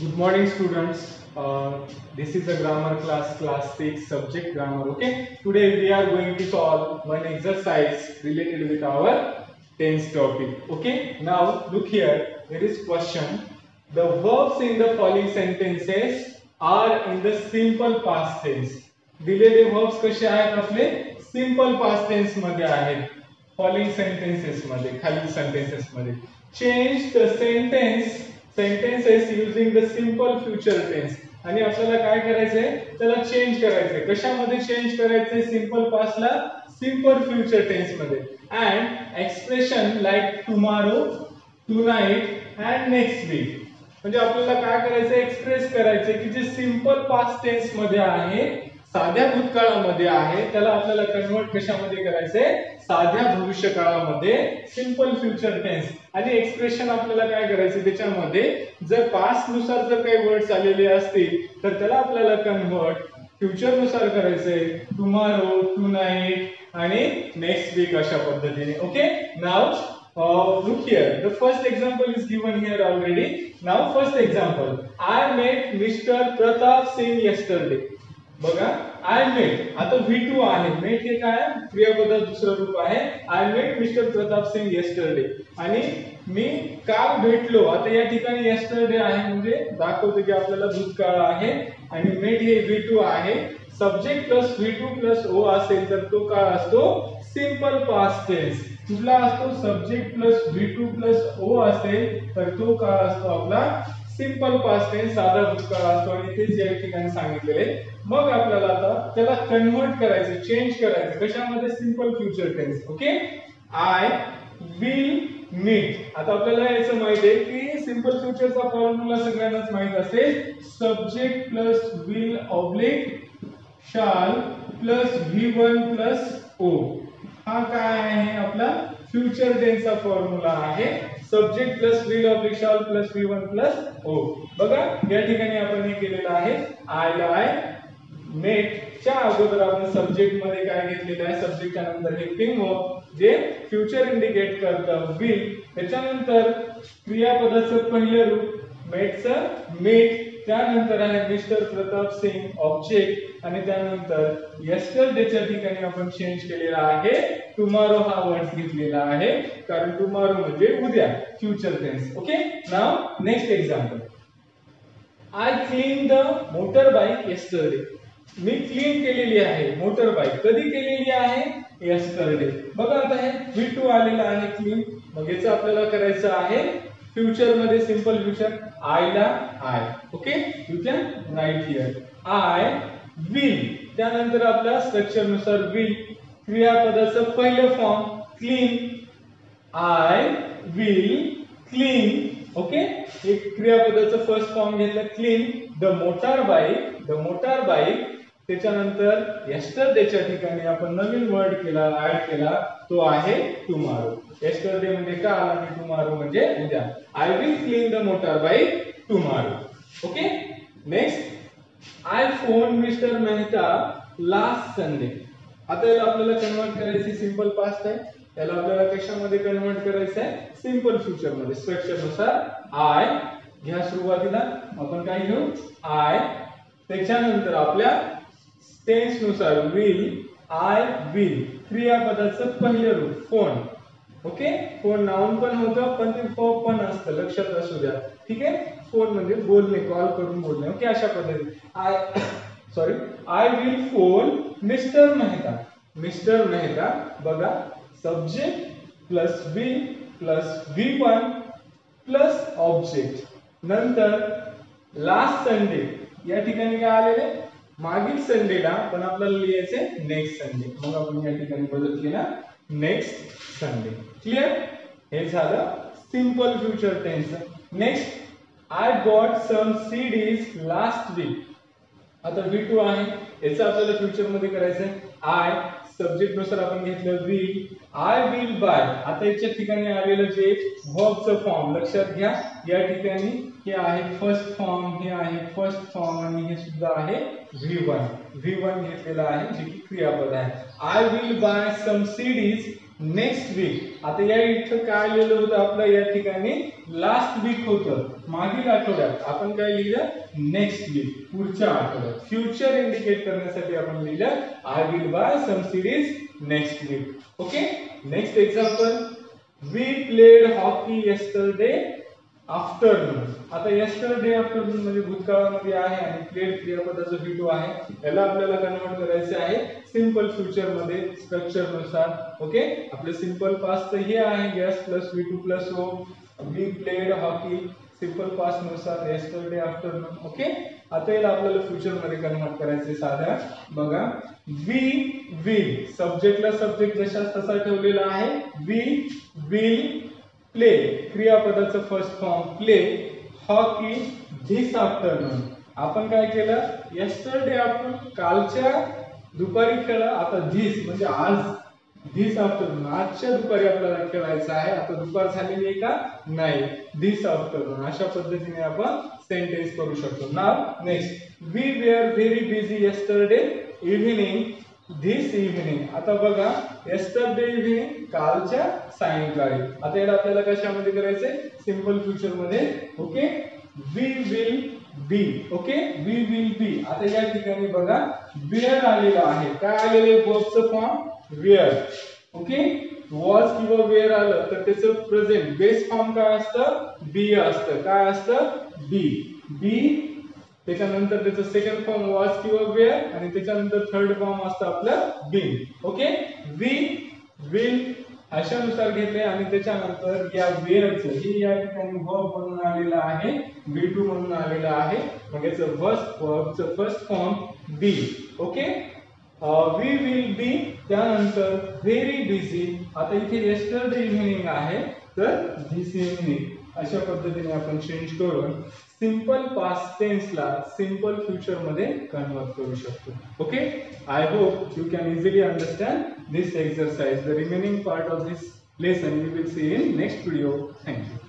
Good morning, students. Uh, this is a grammar class, class 6, subject grammar. Okay. Today we are going to solve one exercise related with our tense topic. Okay. Now look here. There is question. The verbs in the following sentences are in the simple past tense. दिलेले verbs कसे आहेत आपले simple past tense मध्ये आहेत following sentences मध्ये खालील sentences मध्ये change the sentence sentences using the simple future tense आणि आपल्याला काय करायचंय? त्याला चेंज करायचंय. कशामध्ये चेंज करायचंय? सिंपल पास्टला simple future टेन्समध्ये. And expression like tomorrow tonight and next week म्हणजे आपल्याला काय करायचं एक्सप्रेस करायचंय की जे सिंपल पास्ट टेन्समध्ये आहे साध्या भूतकाळामध्ये आहे त्याला आपल्याला कन्वर्ट कशामध्ये करायचंय? साध्या भविष्य काळामध्ये सिंपल फ्युचर टेन्स आणि एक्सप्रेशन आपल्याला काय करायचं त्याच्यामध्ये? जर पास्टनुसार जर काही वर्ड्स आलेले असतील तर त्याला आपल्याला कन्वर्ट फ्युचरनुसार करायचंय. टुमारो टू नाईट आणि नेक्स्ट वीक अशा पद्धतीने. Okay now Uh, look here, the first example is given here already. Now, first example, I met Mr. Pratap Singh yesterday. बघा आय मेट आता व्ही टू आहे. Met हे काय क्रियापदात दुसरं रूप आहे. I met mister Pratap Singh yesterday आणि मी काल भेटलो. आता या ठिकाणी येस्टरडे आहे म्हणजे दाखवतो की आपल्याला भूतकाळ आहे. आणि मेट हे व्ही टू आहे. Subject plus V two plus O असेल तर तो काय असतो सिंपल पास्ट टेन्स कुठला असतो? Subject plus V two plus O असेल तर तो काय असतो आपला सिंपल पास्ट टेन्स साधा भूतकाळ असतो आणि तेच या ठिकाणी सांगितलेले. मग आपल्याला आता त्याला कन्वर्ट करायचं चेंज करायचं. कशामध्ये? Simple future tense okay I will meet आता आपल्याला याचं माहिती आहे की सिंपल फ्युचरचा फॉर्म्युला सगळ्यांनाच माहीत असेल. Subject plus will oblique shall plus V one plus O हा काय आहे? आपला फ्युचर टेन्सचा फॉर्म्युला आहे. Subject plus will oblique shall plus V one plus O बघा या ठिकाणी आपण हे केलेलं आहे. आय आय मेटच्या अगोदर आपण सब्जेक्टमध्ये काय घेतलेलं आहे? सब्जेक्टच्या नंतर हे पिंगो जे फ्युचर इंडिकेट करतं विल त्याच्यानंतर क्रियापदाचं पहिलं रूप मेटचं मेट त्यानंतर आहे मिस्टर प्रताप सिंग ऑब्जेक्ट आणि त्यानंतर येस्टरडेच्या ठिकाणी आपण चेंज केलेला आहे. टुमारो हा वर्ड घेतलेला आहे. कारण टुमारो म्हणजे उद्या future tense okay now next example I clean the motor bike yesterday me clean केलेली आहे मोटर बाईक कधी केलेली आहे? येस्टरडे बघा आता हे व्ही टू आलेला आहे क्लीन मग याचं आपल्याला करायचं आहे फ्युचरमध्ये सिंपल फ्युचर आय ला I okay you can write here I will त्यानंतर आपल्या स्ट्रक्चरनुसार विल क्रियापदाचं पहिलं form clean I will clean okay एक क्रियापदाचं फर्स्ट फॉर्म घेतलं clean the motor bike the motor bike त्याच्यानंतर येस्टरडेच्या ठिकाणी आपण नवीन वर्ड केला ऍड केला तो आहे टुमारो येस्टरडे म्हणजे काल आणि टुमारो म्हणजे उद्या. I will clean the motor bike tomorrow okay next I phone mister Mehta last Sunday आता याला आपल्याला कन्वर्ट करायची सिंपल पास्ट आहे. त्याला आपल्याला कशामध्ये कन्वर्ट करायचं आहे सिंपल फ्युचरमध्ये. स्ट्रक्चरनुसार आय घ्या सुरुवातीला. आपण काय घेऊ? आय त्याच्यानंतर आपल्या टेन्सनुसार विल आय विल क्रियापदाचं पहिलं रूप फोन ओके फोन नाऊन पण होतं पण ते फॉ पण असतं. लक्षात असू द्या. ठीक आहे? फोन म्हणजे बोलणे कॉल करून बोलणे. ओके अशा पद्धतीने. I sorry I will phone mister Mehta. Mister Mehta बघा. Subject plus will plus V one plus object नंतर लास्ट संडे या ठिकाणी काय आलेले मागील संडेला पण आपल्याला लिहायचे नेक्स्ट संडे. मग आपण या ठिकाणी बदल केला. नेक्स्ट संडे क्लिअर हे झालं simple future tense next I got some CDs last week आता व्ही टू आहे. याचं आपल्याला फ्युचरमध्ये आहे आय सब्जेक्टनुसार आपण घेतलं विल आय विल बाय आता याच्या ठिकाणी आलेलं जे व्हर्बचं फॉर्म लक्षात घ्या या ठिकाणी हे आहे फर्स्ट फॉर्म हे आहे फर्स्ट फॉर्म आणि हे सुद्धा आहे व्ही वन व्ही वन घेतलेलं आहे जे की क्रियापद आहे. I will buy some CDs next week आता या इथं काय लिहिलं होतं आपलं या ठिकाणी? लास्ट वीक होतं. मागील आठवड्यात. आपण काय लिहिलं? नेक्स्ट वीक पुढच्या आठवड्यात. फ्युचर इंडिकेट करण्यासाठी आपण लिहिलं I will buy some series next week okay next example we played hockey yesterday afternoon आता yesterday आफ्टरनून म्हणजे भूतकाळामध्ये आहे आणि प्लेड क्रियापदाचं व्ही टू आहे. याला आपल्याला कन्वर्ट करायचे आहे सिंपल फ्युचरमध्ये स्ट्रक्चरनुसार. ओके आपलं सिंपल पास्ट हे आहे gas plus V two plus O we played hockey simple पास्टनुसार day afternoon okay आता याला आपल्याला फ्युचरमध्ये कन्वर्ट करायचे साध्या. बघा. वी विल सब्जेक्टला सब्जेक्ट जशा तसा ठेवलेला आहे. We will play क्रियापदाचं first form play hockey this afternoon आपण काय केलं? Yesterday आपण कालच्या दुपारी खेळा आता धिस म्हणजे आज. धिस आफ्टरनून आजच्या दुपारी आपल्याला खेळायचं आहे. आता दुपार झालेली आहे का? नाही. धिस आफ्टरनून अशा पद्धतीने आपण सेंटेन्स करू शकतो. Now next we were very busy yesterday evening this evening आता बघा yesterday इव्हनिंग कालच्या सायंकाळी. आता याला आपल्याला कशामध्ये करायचंय? सिंपल फ्युचरमध्ये. Okay we will be okay we will be आता या ठिकाणी बघा वेअर आलेलं आहे. काय आलेलं आहे? वर्बचं फॉर्म वेअर ओके वॉज किंवा वेअर आलं तर त्याचं प्रेझेंट बेस फॉर्म काय असतं? बी असतं. काय असतं? बी बी त्याच्यानंतर त्याचं सेकंड फॉर्म वॉज किंवा वेअर आणि त्याच्यानंतर थर्ड फॉर्म असतं आपलं बीन ओके वी विल अशानुसार घेतले आणि त्याच्यानंतर या वेअरचं हे या ठिकाणी वर्ब म्हणून आलेलं आहे बी टू म्हणून आलेलं आहे. मग याचं first वर्बचं first form be okay we will be त्यानंतर व्हेरी बिझी आता इथे येस्टरडे इव्हिनिंग आहे तर धिस इव्हिनिंग अशा पद्धतीने आपण चेंज करून सिंपल पास्ट टेन्सला सिंपल फ्युचरमध्ये कन्वर्ट करू शकतो. Okay I hope you can easily understand this exercise the remaining part of this lesson you will see in next video thank you